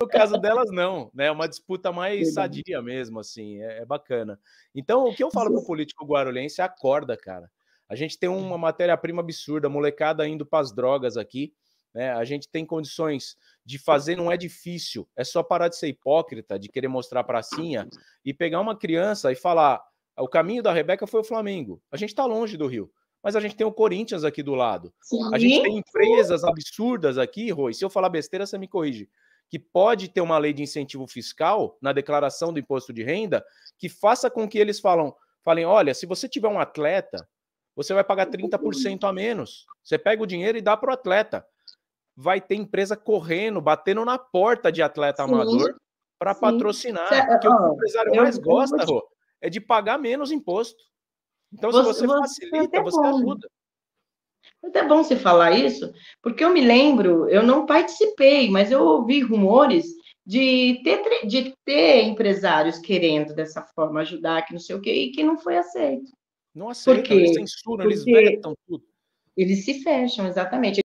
No caso delas, não, né? É uma disputa mais sadia mesmo, assim, é, é bacana. Então, o que eu falo para o político guarulhense é acorda, cara. A gente tem uma matéria-prima absurda, molecada indo para as drogas aqui, né? A gente tem condições de fazer, não é difícil, é só parar de ser hipócrita, de querer mostrar pracinha e pegar uma criança e falar: o caminho da Rebeca foi o Flamengo. A gente está longe do Rio mas a gente tem o Corinthians aqui do lado. Sim. A gente tem empresas absurdas aqui, Rui. Se eu falar besteira, você me corrige que pode ter uma lei de incentivo fiscal na declaração do imposto de renda que faça com que eles falam, falem, olha, se você tiver um atleta, você vai pagar 30% a menos. Você pega o dinheiro e dá para o atleta. Vai ter empresa correndo, batendo na porta de atleta sim, amador para patrocinar. Cê, porque ó, o que o empresário eu, mais gosta, Rô, é de pagar menos imposto. Então, você, se você, você facilita, você ajuda. É até bom você falar isso, porque eu me lembro, eu não participei, mas eu ouvi rumores de ter, de ter empresários querendo dessa forma ajudar, que não sei o quê, e que não foi aceito. Não aceitam, eles censuram, eles vetam tudo. Eles se fecham, exatamente.